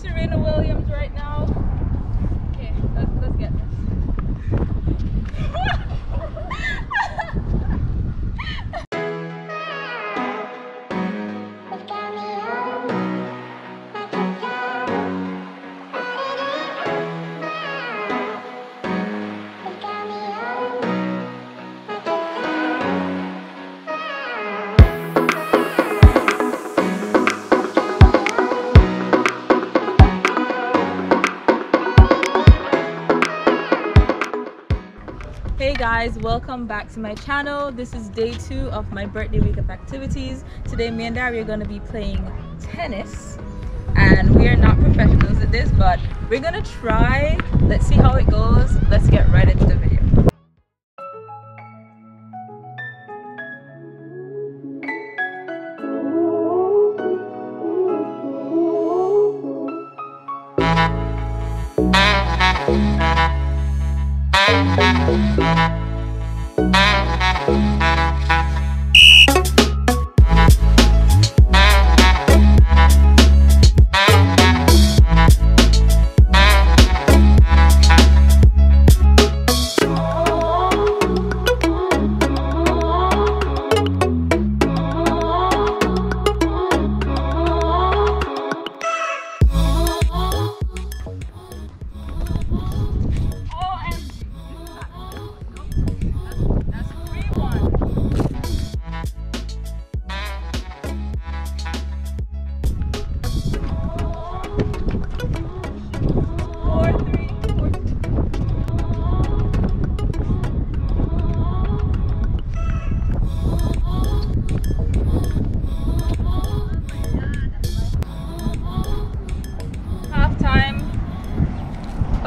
Serena Williams right now. Okay, let's, let's get this. Hey guys, welcome back to my channel. This is day two of my birthday week of activities. Today me and Dari are going to be playing tennis and we are not professionals at this but we're going to try. Let's see how it goes. Let's get right into the video.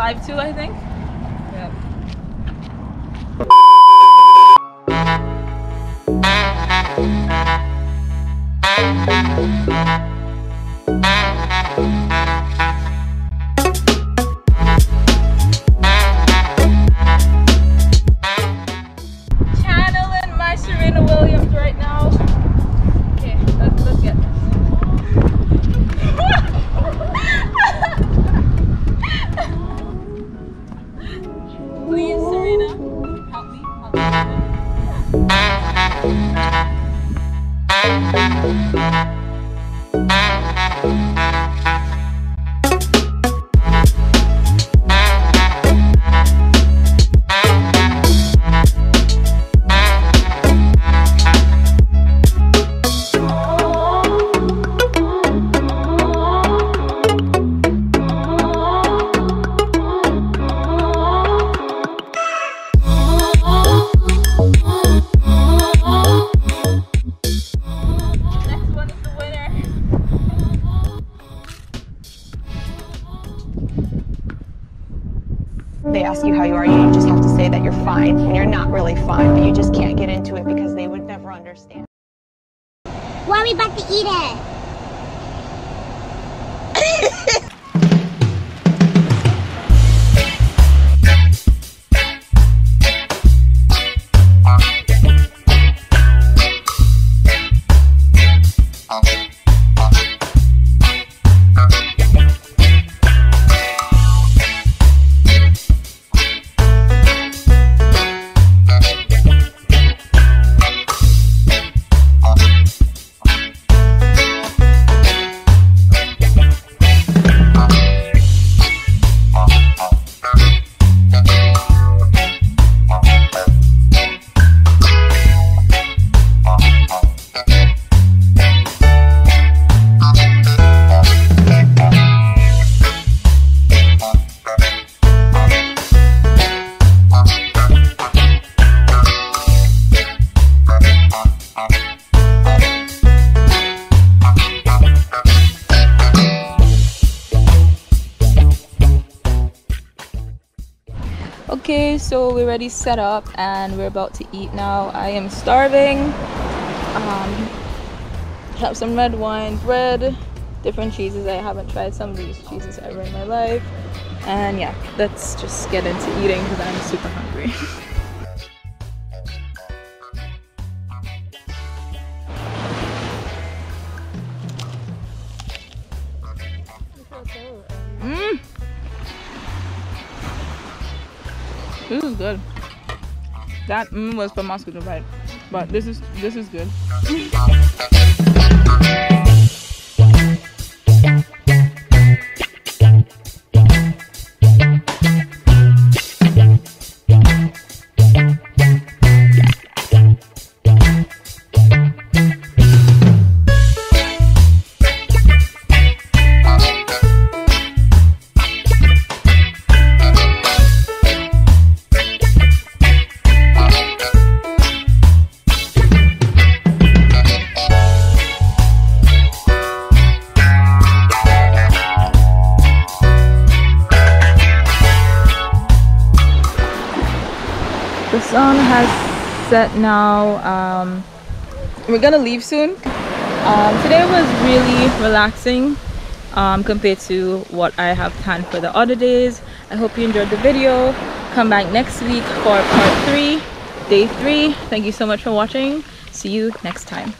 Five two, I think. They ask you how you are, you just have to say that you're fine and you're not really fine, but you just can't get into it because they would never understand. Why are we about to eat it? so we're already set up and we're about to eat now. I am starving. Um, have some red wine, bread, different cheeses. I haven't tried some of these cheeses ever in my life. And yeah, let's just get into eating because I'm super hungry. This is good. That mm was from mosquito bite, but this is this is good. set now um, we're gonna leave soon. Um, today was really relaxing um, compared to what I have planned for the other days. I hope you enjoyed the video. Come back next week for part three day three. Thank you so much for watching. See you next time